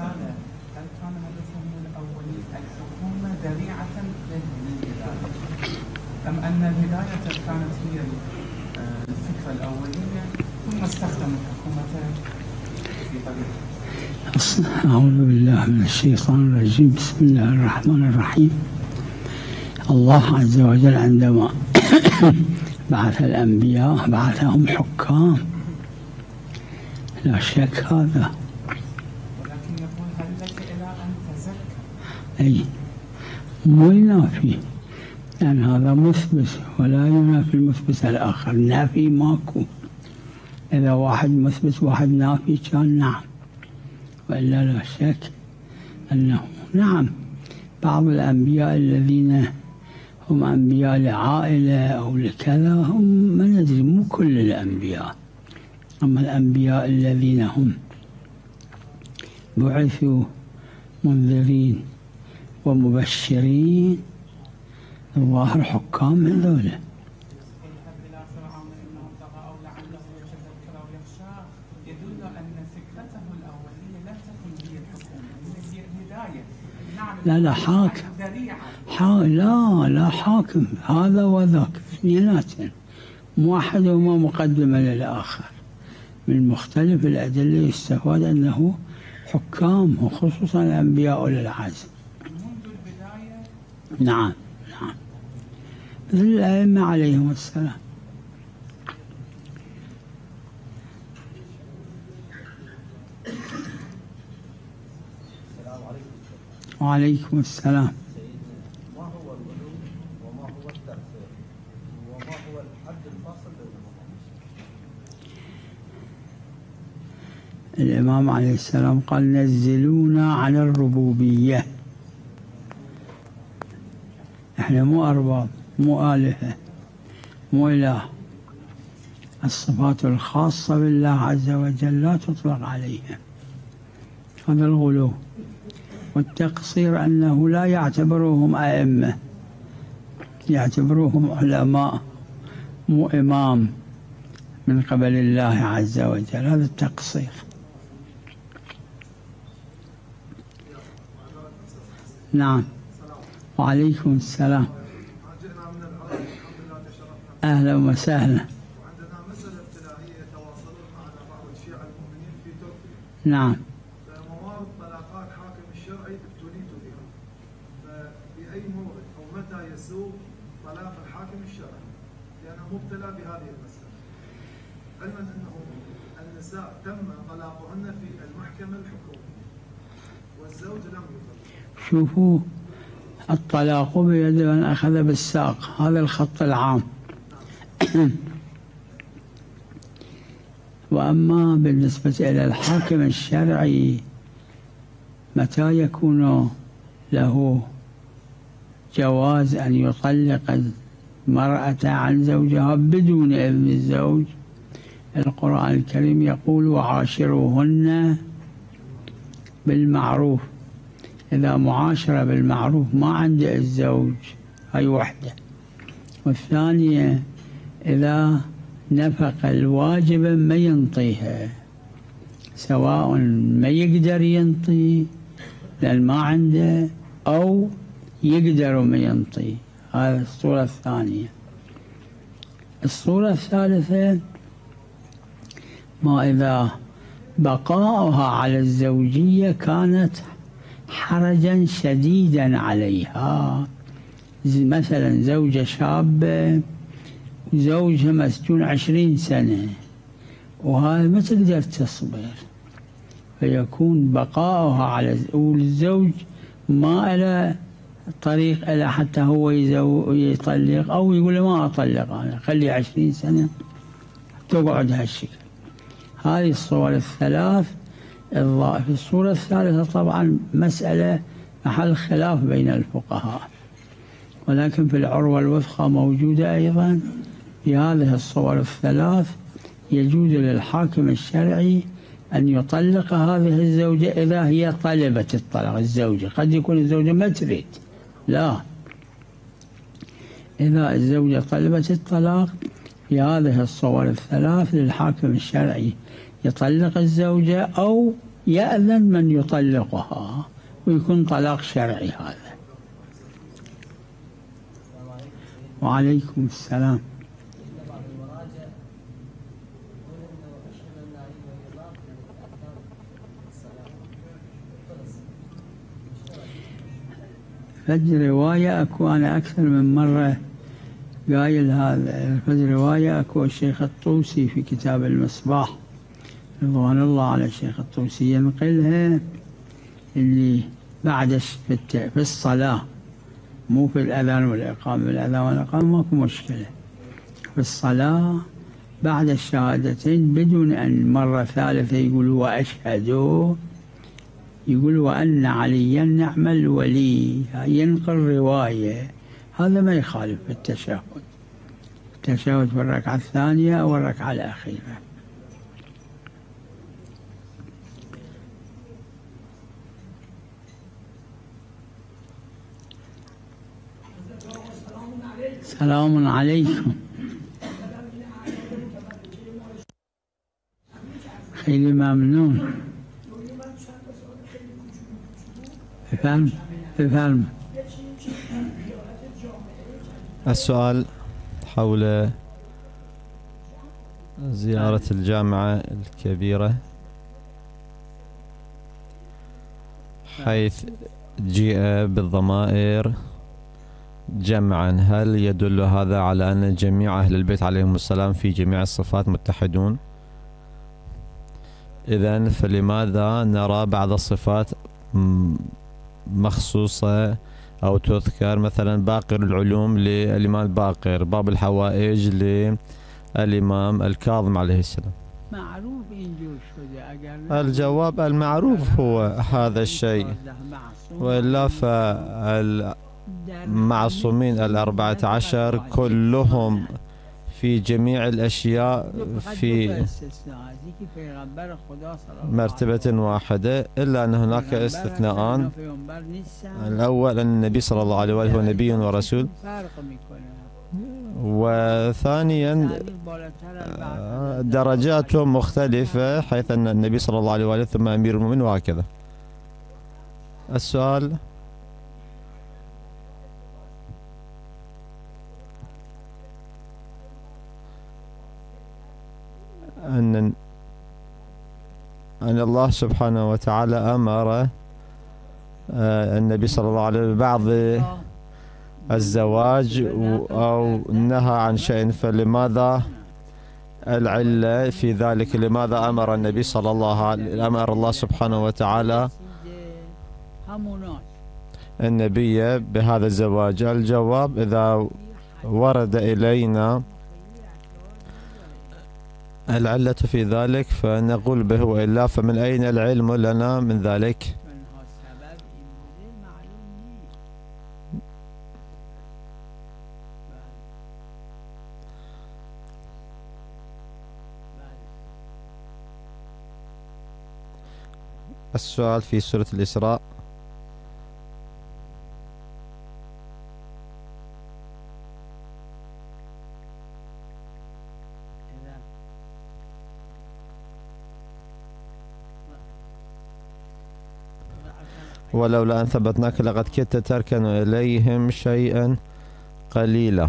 هل كان هدفهم الأولي الحكومة ذريعة للهداية؟ أم أن الهداية كانت هي الفكرة الأولية ثم استخدم الحكومة في طريقها أعوذ بالله من الشيطان الرجيم. بسم الله الرحمن الرحيم. الله عز وجل عندما بعث الأنبياء بعثهم حكام. لا شك هذا ولكن يقول هل لك إلى أن تزكى أي. مو ينافي. لأن هذا مثبت ولا ينافي المثبت الآخر. نافي ماكو. إذا واحد مثبت واحد نافي كان نعم. وإلا لا شك أنه نعم. بعض الأنبياء الذين هم أنبياء لعائلة أو لكذا هم ما ندري مو كل الأنبياء. أما الأنبياء الذين هم بعثوا منذرين ومبشرين الظاهر حكام من الأولية لا لا حاكم. حا لا لا حاكم. هذا وذاك. اثنيناتهم. واحدهما مقدمة للآخر من مختلف الأدلة يستفاد أنه حكام وخصوصا الأنبياء أولي العزم. نعم نعم. مثل الأئمة عليهم السلام. وعليكم السلام. ما هو الغلو وما هو وما هو الحد الفاصل الإمام عليه السلام قال نزلونا على الربوبية. إحنا مو أرباب مو آلهة مو إله. الصفات الخاصة بالله عز وجل لا تطلق عليها. هذا الغلو والتقصير أنه لا يعتبرهم أئمة يعتبروهم علماء مو إمام من قبل الله عز وجل. هذا التقصير. نعم. وعليكم السلام. أهلا وسهلا. نعم. طلاقات حاكم الشرعي ابتليت بها فبأي أو متى طلاق الحاكم الشرعي لأنه مبتلى بهذه المسألة علما أنه النساء تم طلاقهن في المحكمة الحكومية والزوج لم يطلق شوفوا الطلاق بيد من أخذ بالساق. هذا الخط العام. وأما بالنسبة إلى الحاكم الشرعي متى يكون له جواز أن يطلق المرأة عن زوجها بدون إذن الزوج؟ القرآن الكريم يقول وعاشروهن بالمعروف. إذا معاشرة بالمعروف ما عند الزوج هاي وحدة والثانية إذا نفق الواجب ما ينطيها سواء ما يقدر ينطي لأن ما عنده أو يقدر ما ينطي. هذه الصورة الثانية. الصورة الثالثة ما إذا بقاؤها على الزوجية كانت حرجا شديدا عليها. مثلا زوجة شابة زوجها مسجون عشرين سنة وهاي ما تقدر تصبر. فيكون بقاؤها على والزوج ما إلى طريق إلى حتى هو يطلق أو يقول له ما أطلق أنا خلي عشرين سنة تقعد هالشكل هذه الصور الثلاث الظاهر. في الصورة الثالثة طبعا مسألة محل خلاف بين الفقهاء. ولكن في العروة الوثقى موجودة أيضا. في هذه الصور الثلاث يجوز للحاكم الشرعي أن يطلق هذه الزوجة إذا هي طلبت الطلاق. الزوجة قد يكون الزوجة ما تريد لا. إذا الزوجة طلبت الطلاق في هذه الصور الثلاث للحاكم الشرعي يطلق الزوجة أو يأذن من يطلقها ويكون طلاق شرعي هذا. وعليكم السلام. فد رواية أكو أنا أكثر من مرة قايل هذا. فد رواية أكو الشيخ الطوسي في كتاب المصباح. رضوان الله على الشيخ الطوسي ينقلها اللي بعد في الصلاة. مو في الأذان والإقامة الأذان والإقامة ماكو مشكلة. في الصلاة بعد الشهادتين بدون أن مرة ثالثة يقول وأشهد يقول وأن عليا نعم الولي. ينقل رواية. هذا ما يخالف في التشهد. التشهد في الركعة الثانية أو الركعة الأخيرة. سلام عليكم. خیلی ممنون بفرم بفرم السؤال حول زيارة الجامعة الكبيرة. حيث جيء بالضمائر جمعا. هل يدل هذا على أن جميع أهل البيت عليهم السلام في جميع الصفات متحدون؟ إذا فلماذا نرى بعض الصفات مخصوصة أو تذكر؟ مثلا باقر العلوم للإمام باقر باب الحوائج للإمام الكاظم عليه السلام. معروف الجواب المعروف هو هذا الشيء. وإلا فال معصومين الأربعة عشر كلهم في جميع الأشياء في مرتبة واحدة إلا أن هناك استثناءان. الأول أن النبي صلى الله عليه وآله هو نبي ورسول. وثانيا درجاتهم مختلفة حيث أن النبي صلى الله عليه وآله ثم أمير المؤمنين وهكذا. السؤال؟ أن أن الله سبحانه وتعالى أمر آه، النبي صلى الله عليه وسلم ببعض الزواج أو نهى عن شيء. فلماذا العلة في ذلك؟ لماذا أمر النبي صلى الله عليه أمر الله سبحانه وتعالى النبي بهذا الزواج؟ الجواب إذا ورد إلينا العلة في ذلك فنقول به وإلا فمن أين العلم لنا من ذلك؟ السؤال في سورة الإسراء. ولولا أن ثبتناك لقد كدت تركن إليهم شيئا قليلا.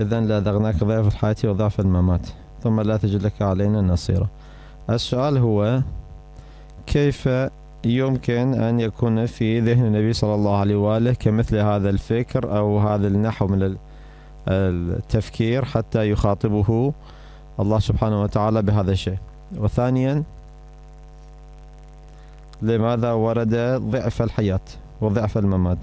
إذا لأذقناك ضعف الحياة وضعف الممات ثم لا تجد لك علينا نصيرا. السؤال هو كيف يمكن أن يكون في ذهن النبي صلى الله عليه وآله كمثل هذا الفكر أو هذا النحو من التفكير حتى يخاطبه الله سبحانه وتعالى بهذا الشيء؟ وثانيا لماذا ورد ضعف الحياة وضعف الممات؟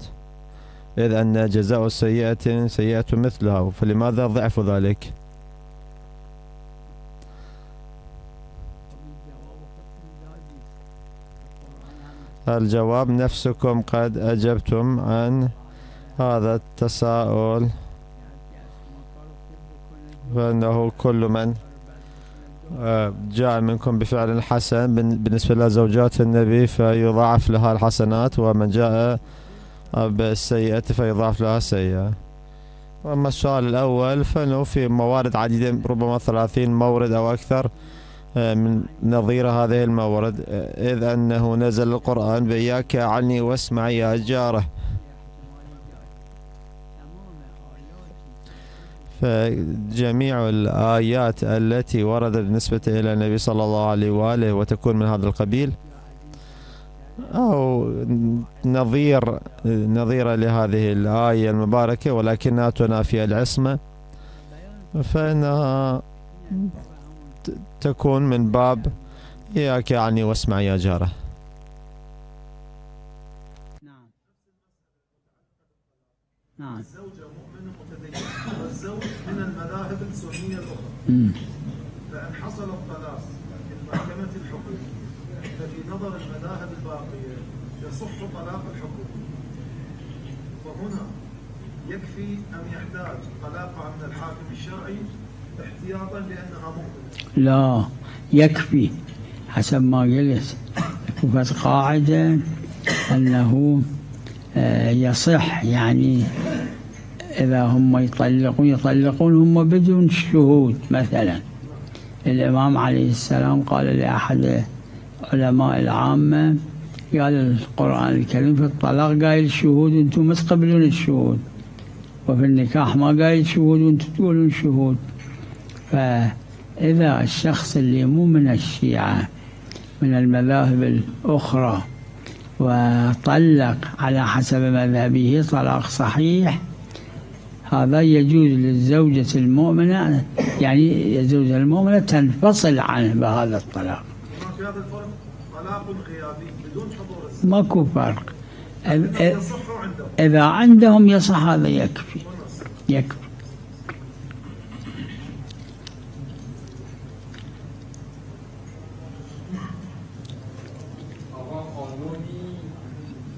إذ أن جزاء سيئة سيئة مثلها فلماذا ضعف ذلك؟ الجواب نفسكم قد أجبتم عن هذا التساؤل. فإنه كل من جاء منكم بفعل حسن بالنسبة لزوجات النبي فيضاعف لها الحسنات ومن جاء بالسيئة فيضاعف لها السيئة. أما السؤال الأول فإنه في موارد عديدة ربما ثلاثين مورد أو أكثر آه، من نظير هذه الموارد آه، إذ أنه نزل القرآن بإياك عني واسمع يا جاره فجميع الآيات التي وردت بالنسبة إلى النبي صلى الله عليه وآله وتكون من هذا القبيل. أو نظير نظيرة لهذه الآية المباركة ولكنها تنافي العصمة. فإنها تكون من باب إياك يعني واسمع يا جارة. نعم نعم الزوجة مؤمنة متدينة والزوج من المذاهب السنية الأخرى مم. فإن حصل الطلاق في المحكمة الحكومية ففي نظر المذاهب الباقية يصح طلاق الحكومي وهنا يكفي أم يحتاج طلاقها من الحاكم الشرعي احتياطا لأنها مؤمنة لا يكفي. حسب ما قلت وفت قاعدة أنه آه، يصح يعني إذا هم يطلقون يطلقون هم بدون شهود مثلا. الإمام عليه السلام قال لأحد علماء العامة قال القرآن الكريم في الطلاق قايل شهود أنتم ما تقبلون الشهود وفي النكاح ما قايل شهود وأنتم تقولون شهود. فإذا الشخص اللي مو من الشيعة من المذاهب الأخرى وطلق على حسب مذهبه طلاق صحيح هذا يجوز للزوجة المؤمنة يعني الزوجة المؤمنة تنفصل عنه بهذا الطلاق. في هذا الفرق طلاق بدون حضور ماكو فرق إذا عندهم يصح هذا يكفي. يكفي.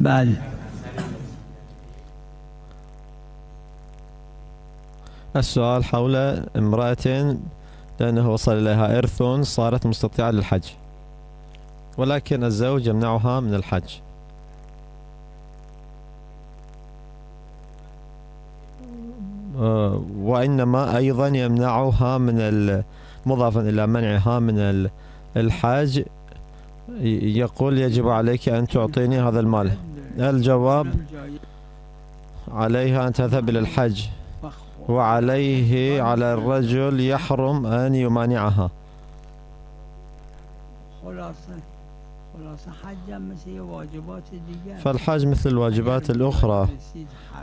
بله السؤال حول امرأة لأنه وصل إليها إرث صارت مستطيعة للحج. ولكن الزوج يمنعها من الحج. آه، وإنما أيضا يمنعها من مضافا إلى منعها من ال- الحج يقول يجب عليك أن تعطيني هذا المال. الجواب عليها أن تذهب إلى الحج. وعليه على الرجل يحرم أن يمانعها. فالحج مثل الواجبات الأخرى.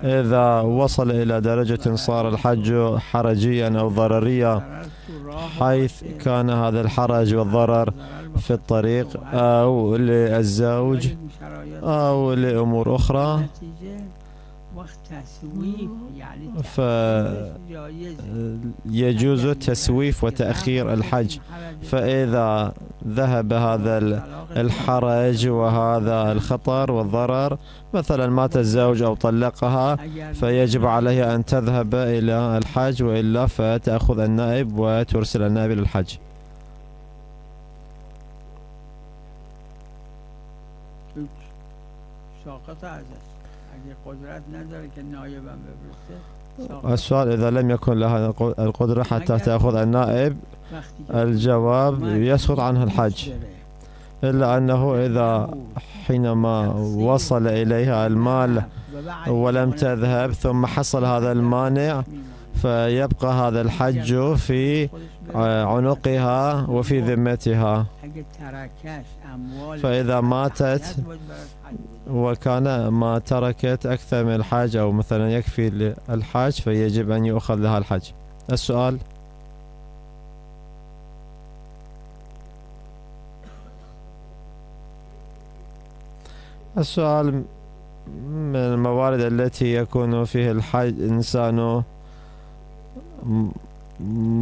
إذا وصل إلى درجة صار الحج حرجيا أو ضرريا حيث كان هذا الحرج والضرر في الطريق أو للزوج أو لأمور أخرى. وقت تسويف يعني ف جايز يجوز تسويف وتأخير الحج. فإذا ذهب هذا ال- الحرج وهذا الخطر والضرر مثلا مات الزوج أو طلقها فيجب عليها أن تذهب إلى الحج وإلا فتأخذ النائب وترسل النائب إلى الحج ساقط اگه قدرت نداره که نایبم بفرسته. السؤال إذا لم يكن لها الق- القدرة حتى تأخذ النائب الجواب يسقط عنها الحج. إلا أنه إذا حينما وصل إليها المال ولم تذهب ثم حصل هذا المانع فيبقى هذا الحج في. عنقها وفي ذمتها فإذا ماتت وكان ما تركت أكثر من الحج أو مثلا يكفي للحج فيجب أن يؤخذ لها الحج. السؤال؟ السؤال من الموارد التي يكون فيه الحج إنسان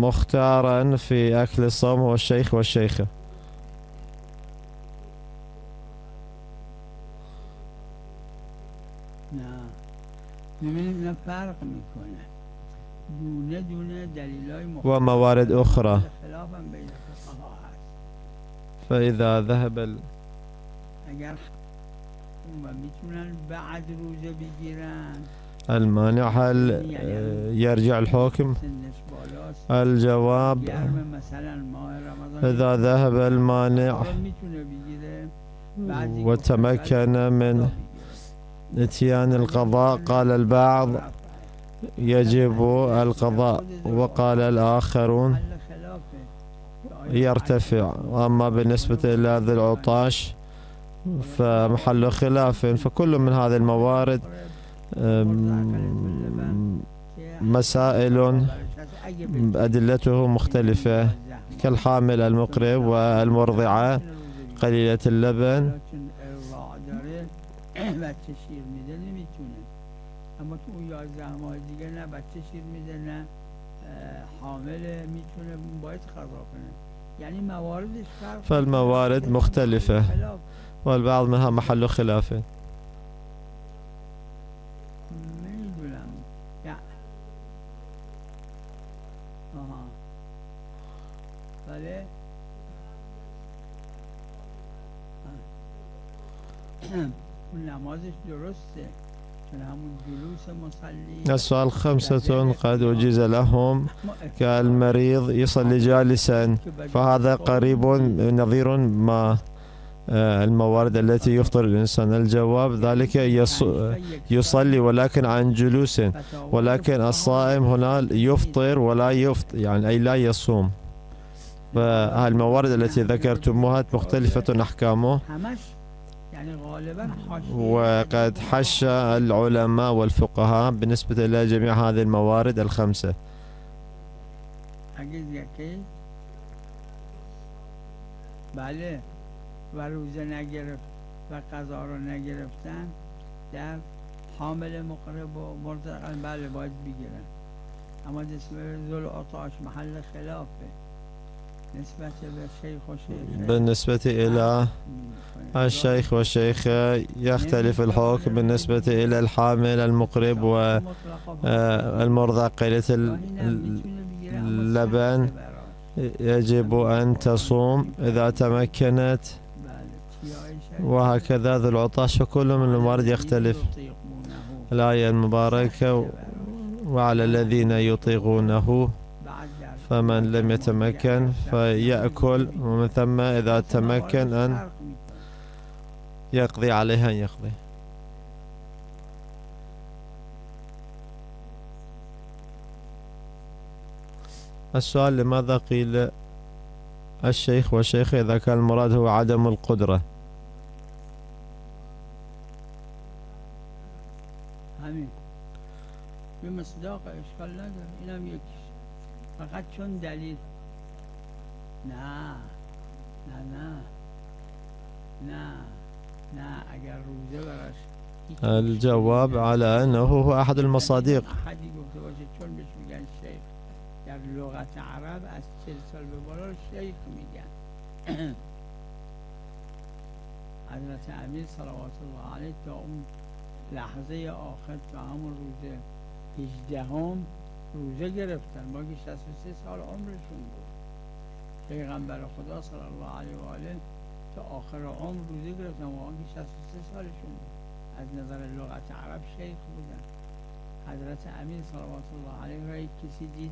مختارا في أكل الصوم هو الشيخ والشيخة نه وموارد أخرى. فإذا ذهب ال... المانع هل آه، يرجع الحكم الجواب إذا ذهب المانع وتمكن من اتيان القضاء قال البعض يجب القضاء وقال الآخرون يرتفع. أما بالنسبة إلى ذي العطاش فمحل خلاف فكل من هذه الموارد مسائل أدلته مختلفة كالحامل المقرب والمرضعة قليلة اللبن بچه شیر میده نمی‌تونه. اما تو اون یازده ماه دیگه نه بچه شیر میده نه اه، حامله می‌تونه باید قضا کنه. یعنی مواردش فرق فالموارد مختلفة والبعض منها محل خلاف بله. نمازش درسته. السؤال خمسة قد أجيز لهم كالمريض يصلي جالسا. فهذا قريب نظير ما آه، الموارد التي يفطر الإنسان. الجواب ذلك يص- يصلي ولكن عن جلوس. ولكن الصائم هنا يفطر ولا يفطر يعني أي لا يصوم. فالموارد التي ذكرتموها مختلفة أحكامه. يعني غالبا وقد حش العلماء والفقهاء بالنسبة إلى جميع هذه الموارد الخمسة. اگه یکی بله. و روزه نگرفت و غذا رو نگرفتن. در حامل مقرب و مرتقل بله باید بگیرن. اما به ذل آتاش محل خلافه. بالنسبة إلى الشيخ والشيخة يختلف الحكم بالنسبة إلى الحامل المقرب والمرضع قليلة ال- ال- اللبن يجب أن تصوم إذا تمكنت وهكذا ذو العطاش فكل من الموارد يختلف الآية المباركة وعلى الذين يطيقونه فمن لم يتمكن فيأكل ومن ثم إذا تمكن أن يقضي عليها أن يقضي. السؤال لماذا قيل الشيخ والشيخ إذا كان المراد هو عدم القدرة؟ همین به مصداق اشکال نداره اینم یکیش فقط چون دلیل نه نه نه نه نه اگر روزه براش الجواب على أنه هو أحد المصادق؟ در لغت عرب از چل سال به بالا شیخ میگن. حضرت امیر صلوات الله علیه تا اون لحظه آخر تا همون روز 18 هم روزه گرفتن. با که 63 سال عمرشون بود. پیغمبر خدا صلی الله علیه و آله تا آخر عمر روزه گرفتن. و آنکه 63 سالشون بود. از نظر لغت عرب شیخ بودن. حضرت امیر صلوات الله علیه و یک کسی دید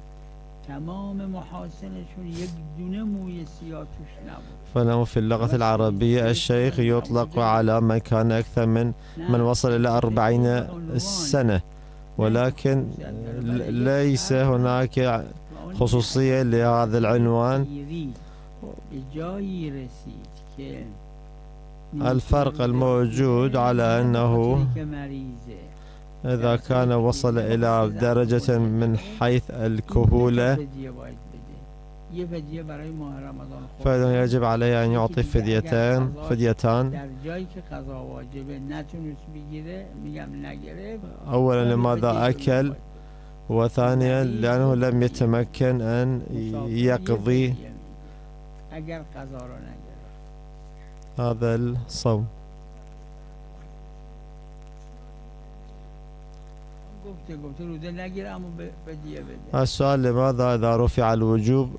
تمام محاسنشون یک دونه موی سیاه توش نبود. فإنه في اللغة العربية الشيخ يطلق على من كان أكثر من من وصل إلى أربعين سنة. ولكن ليس هناك خصوصية لهذا العنوان. الفرق الموجود على أنه إذا كان وصل إلى درجة من حيث الكهولة فإنه يجب عليه أن يعطي فديتان فديتان أولا لماذا أكل وثانيا لأنه لم يتمكن أن يقضي. هذا الصوم. نگیره اما به فدیه بده السؤال لماذا إذا رفع الوجوب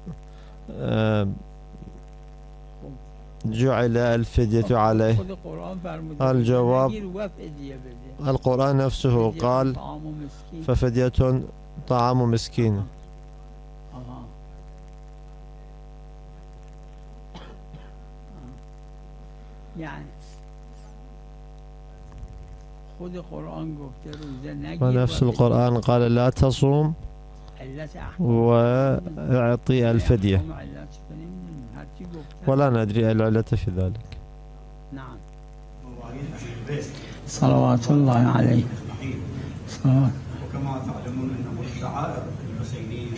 آه، جعل الفدية عليه الجواب القرآن نفسه قال. ففدية طعام مسكين آها. خود قرآن گفته روزه نگیر ونفس و القرآن قال لا تصوم. واعطي الفدية. ولا ندري العلة في ذلك نعم. صلوات الله عليه صلوات. وكما تعلمون انه الشعائر الحسينية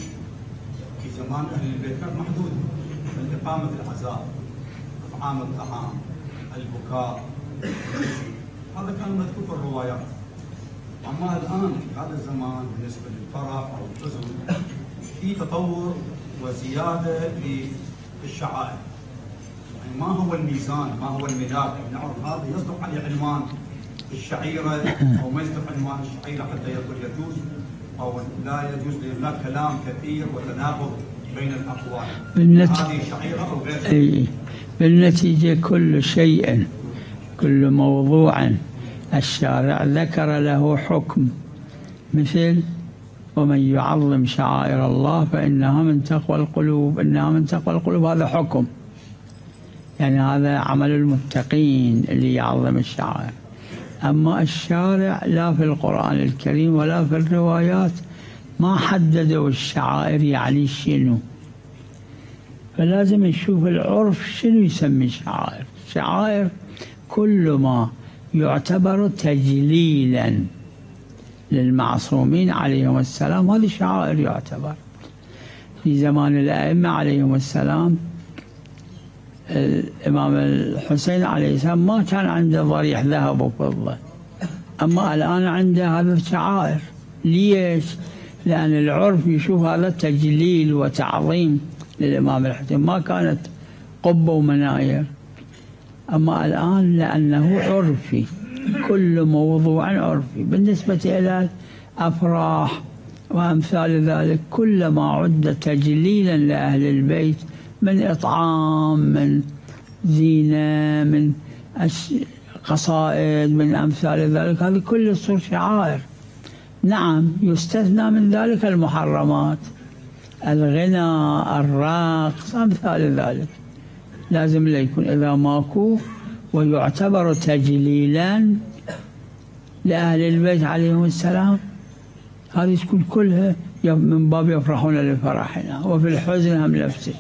في زمان أهل البيت كانت محدوده من اقامه العزاء أطعام الطعام البكاء هذا كان مذكور في الروايات أما الآن في هذا الزمان بالنسبة للفرح أو الحزن في تطور وزيادة في الشعائر. يعني ما هو الميزان ما هو المداد نعرف هذا يصدق عليه عنوان الشعيرة أو ما يصدق عنوان الشعيرة حتى يقول يجوز أو لا يجوز لأن هناك كلام كثير وتناقض بين الأقوال. بالنت- هذه شعيرة أو غير أي بالنتيجة كل شيء كل موضوع الشارع ذكر له حكم. مثل ومن يعظم شعائر الله فإنها من تقوى القلوب إنها من تقوى القلوب. هذا حكم. يعني هذا عمل المتقين اللي يعظم الشعائر. أما الشارع لا في القرآن الكريم ولا في الروايات ما حددوا الشعائر يعني شنو. فلازم نشوف العرف شنو يسمي شعائر. شعائر كل ما يعتبر تجليلا للمعصومين عليهم السلام هذه شعائر يعتبر. في زمان الأئمة عليهم السلام الإمام الحسين عليه السلام ما كان عنده ضريح ذهب وفضة. أما الآن عنده هذا شعائر ليش؟ لأن العرف يشوف هذا تجليل وتعظيم للإمام الحسين. ما كانت قبة ومناير. أما الآن لأنه عرفي كل موضوع عرفي. بالنسبة إلى الأفراح وأمثال ذلك كل ما عد تجليلا لأهل البيت من إطعام من زينة من قصائد من أمثال ذلك هذه كل تصير شعائر. نعم يستثنى من ذلك المحرمات الغنى الرقص أمثال ذلك. لازم لا يكون إذا ماكو ويعتبر تجليلا لأهل البيت عليهم السلام هذه تكون كلها من باب يفرحون لفرحنا وفي الحزن هم نفسه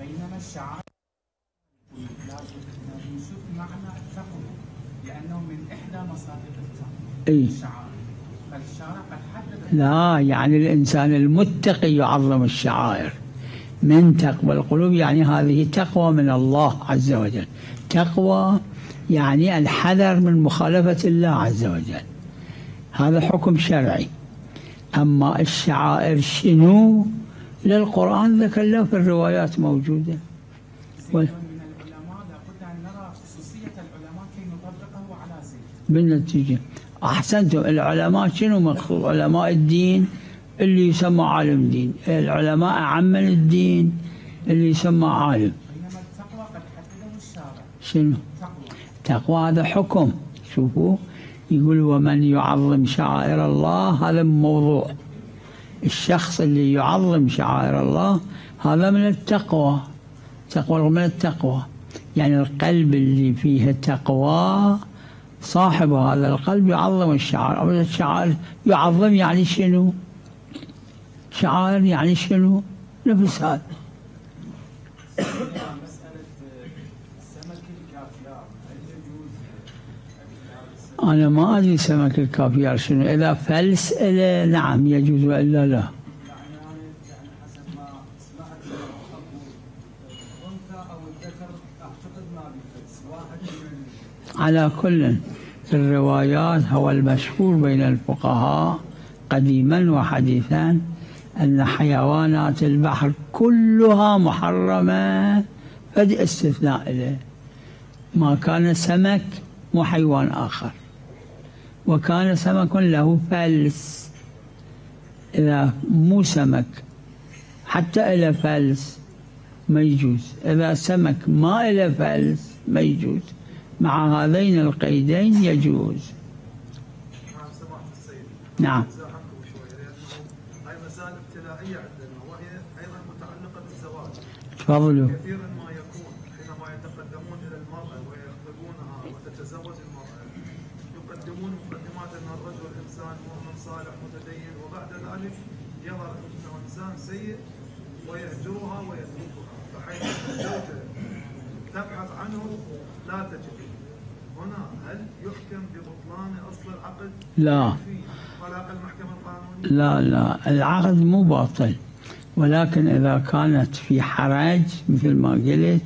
بينما الشعائر معنى من احدى مصادر التقوى لا يعني الإنسان المتقي يعظم الشعائر. من تقوى القلوب يعني هذه تقوى من الله عز وجل. تقوى يعني الحذر من مخالفة الله عز وجل. هذا حكم شرعي. أما الشعائر شنو؟ للقرآن ذكر له في الروايات موجودة. وال- بالنتيجة. أحسنتم. العلماء شنو مقصود؟ علماء الدين اللي يسمى عالم دين. العلماء من الدين اللي يسمى عالم. بينما التقوى قد الشارع شنو؟ تقوى تقوى هذا حكم. شوفوا يقول ومن يعظم شعائر الله هذا موضوع. الشخص اللي يعظم شعائر الله هذا من التقوى. تقوى من التقوى. يعني القلب اللي فيه تقوى صاحب هذا القلب يعظم الشعائر. الشعائر يعظم يعني شنو؟ شعائر يعني شنو؟ نفس هذا أنا ما أدري سمك الكافيار شنو. إذا فلس إلى نعم يجوز وإلا لا. على كل في الروايات هو المشهور بين الفقهاء قديما وحديثا. أن حيوانات البحر كلها محرمة فد استثناء له. ما كان سمك مو حيوان آخر. وكان سمك له فلس. إذا مو سمك حتى إلى فلس ما يجوز. إذا سمك ما إلى فلس ما يجوز. مع هذين القيدين يجوز. نعم سماحة السيد نعم أزاحمكم شوي لأنه هاي مسائل ابتلائية عندنا وهي أيضا متعلقة بالزواج تفضلوا. كثيرا ما يكون حينما يتقدمون إلى المرأة ويخطبونها وتتزوج المرأة. يقدمون مقدمات أن الرجل إنسان مؤمن صالح متدين وبعد ذلك يرى أنه إنسان سيء ويهجرها ويتركها فحيث الزوجه تبحث عنه لا تجده هنا هل يحكم ببطلان أصل العقد؟ لا. طلاق المحكمة القانونية؟ لا لا. العقد مو باطل. ولكن إذا كانت في حرج مثل ما قلت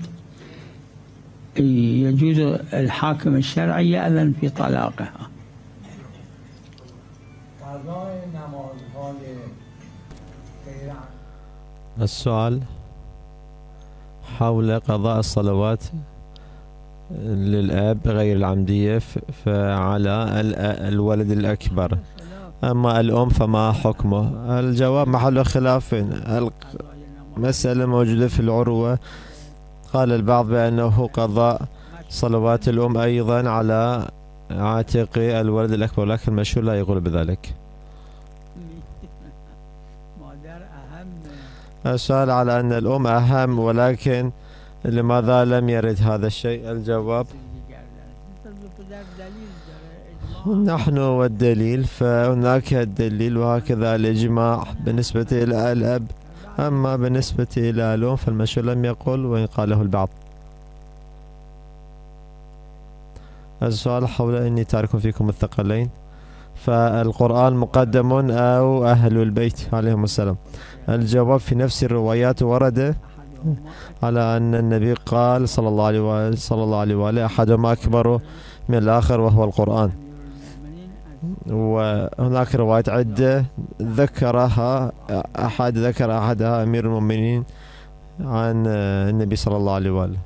يجوز الحاكم الشرعي يأذن في طلاقها السؤال حول قضاء الصلوات للأب غير العمدية فعلى ال- الولد الأكبر. أما الأم فما حكمه؟ الجواب محل خلاف. المسألة موجودة في العروة. قال البعض بأنه قضاء صلوات الأم أيضا على عاتق الولد الأكبر لكن المشهور لا يقول بذلك. السؤال على أن الأم أهم ولكن لماذا لم يرد هذا الشيء؟ الجواب نحن والدليل فهناك الدليل وهكذا الإجماع بالنسبة إلى الأب. أما بالنسبة إلى الأم فالمشهور لم يقل وإن قاله البعض. السؤال حول أني تارك فيكم الثقلين. فالقرآن مقدم أو أهل البيت عليهم السلام. الجواب في نفس الروايات ورد على أن النبي قال صلى الله عليه وآله صلى الله عليه وآله أحدهما أكبر من الآخر وهو القرآن. وهناك روايات عدة ذكرها أحد ذكر أحدها أمير المؤمنين عن النبي صلى الله عليه وآله.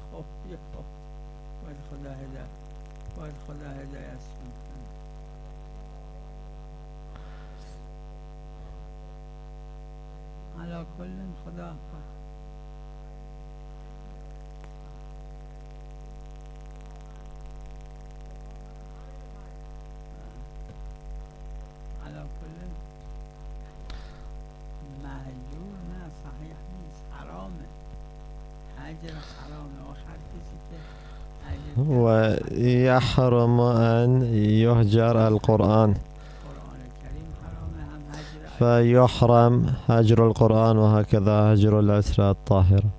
هجر ويحرم أن يهجر القرآن. فيحرم هجر القرآن وهكذا هجر العترة الطاهرة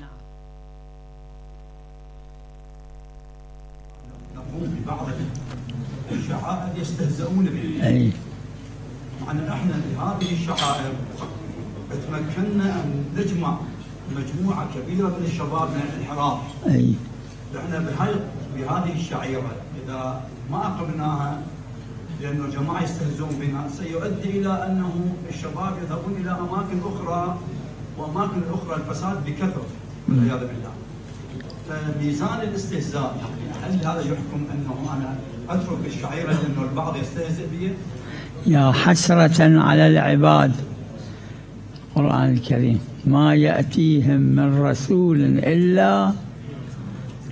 نعم نقوم ببعض الشعائر يستهزئون به أي. مع ان إحنا بهذه الشعائر تمكنا أن نجمع مجموعة كبيرة من الشباب من الانحراف أي إحنا بهاي بهذه الشعيرة إذا ما أقمناها لأنه الجماعه يستهزئون بنا سيؤدي إلى أنه الشباب يذهبون إلى أماكن أخرى وأماكن أخرى الفساد بكثرة والعياذ بالله. فميزان الاستهزاء يعني هل هذا يحكم أنه أنا أترك الشعيرة لأنه البعض يستهزئ بي؟ يا حسرة على العباد القرآن الكريم. ما يأتيهم من رسول إلا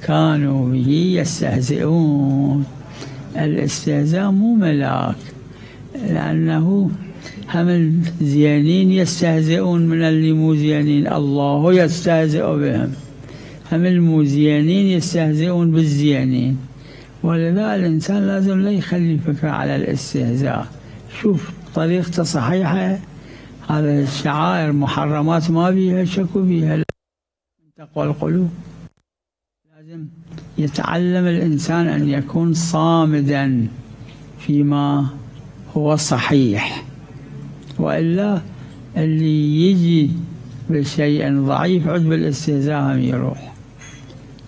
كانوا به يستهزئون. الاستهزاء مو ملاك لأنه هم الزيانين يستهزئون من اللي مو زيانين الله يستهزئ بهم. هم المزيانين يستهزئون بالزيانين ولذا الإنسان لازم لا يخلي فكرة على الاستهزاء. شوف طريقته صحيحة هذا الشعائر محرمات ما بيها شكو بيها. من تقوى القلوب. لازم يتعلم الإنسان أن يكون صامدا فيما هو صحيح. وإلا اللي يجي بشيء ضعيف عد بالاستهزاء هم يروح.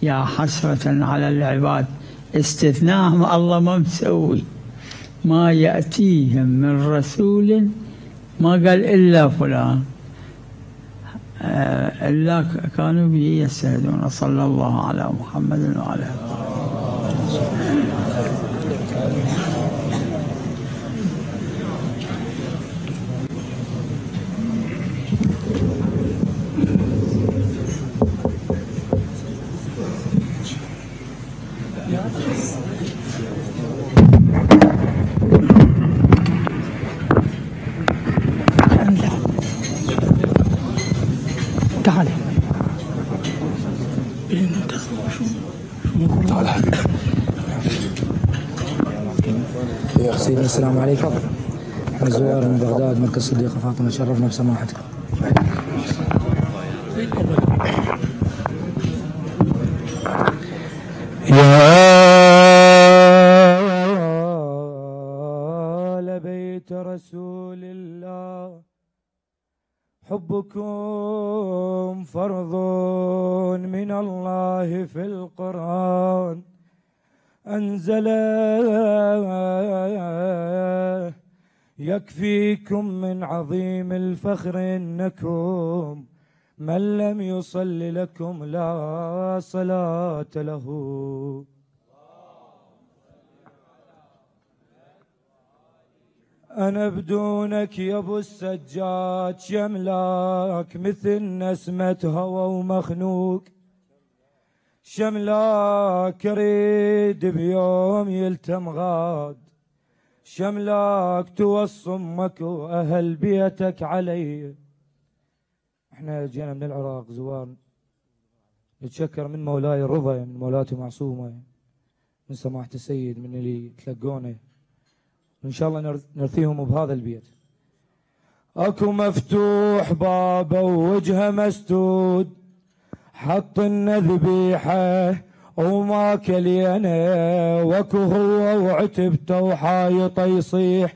يا حسرة على العباد. استثناءهم الله ما مسوي. ما يأتيهم من رسول ما قال إلا فلان. آه، إلا كانوا به يستهدون صلى الله على محمد وعلى آله. يا سيدنا السلام عليكم. زوار من بغداد مركز الصديقه فاطمة. شرفنا بسماحتكم يا حبكم فرض من الله في القرآن. أنزل يكفيكم من عظيم الفخر إنكم من لم يصل لكم لا صلاة له. أنا بدونك يا أبو السجاد شملاك مثل نسمة هوى ومخنوق. شملاك أريد بيوم يلتم غاد. شملاك توصي أمك وأهل بيتك علي. إحنا جينا من العراق زوار. نتشكر من مولاي الرضا من مولاته معصومة. من سماحة السيد من اللي تلقونه وإن شاء الله نر- نرثيهم بهذا البيت. أكو مفتوح بابه ووجهه مسدود حط لنا ذبيحه وما كلينا وأكو هو وعتبته وحايطه يصيح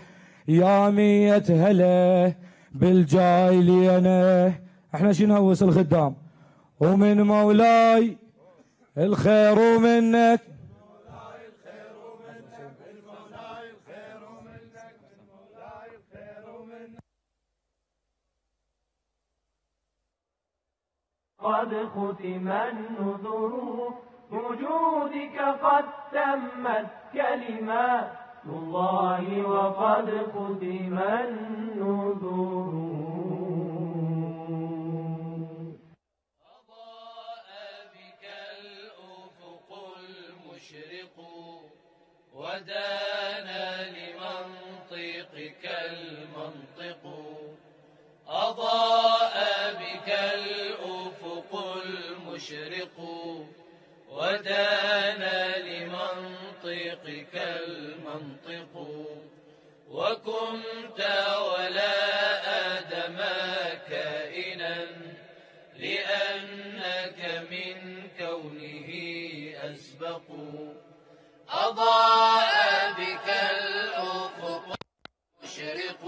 يا مية هلا بالجاي لينا إحنا شو نهوس الخدام؟ ومن مولاي الخير ومنك قد ختم النذر. بوجودك قد تمت كلمات الله وقد ختم النذر. ودان لمنطقك المنطق. أضاء المشرق ودان لمنطقك المنطق وكنت ولا آدم كائنا لأنك من كونه أسبق. أضاء بك الأفق مشرق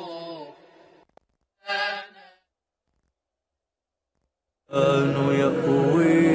كانوا يقول